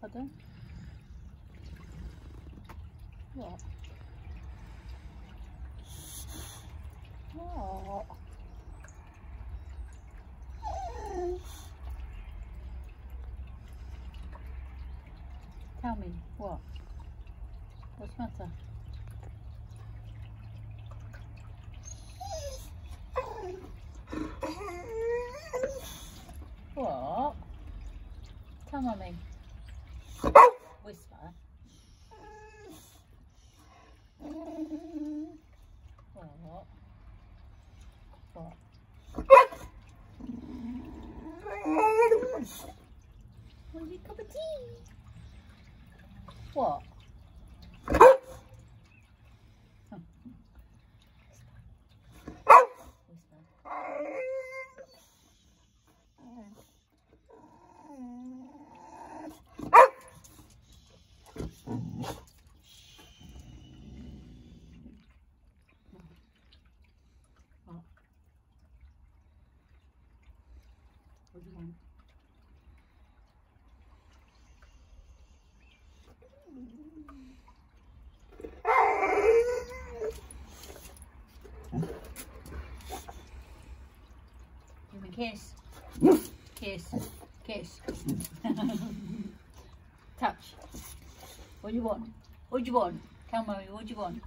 Pardon? What? What? Tell me, what? What's the matter? What? Tell mummy. Whisper. What? What? Want your cup of tea? What? Whisper. What? What do you want? Give me a kiss. Kiss. Kiss. Touch. What do you want? What do you want? Tell mommy, what do you want?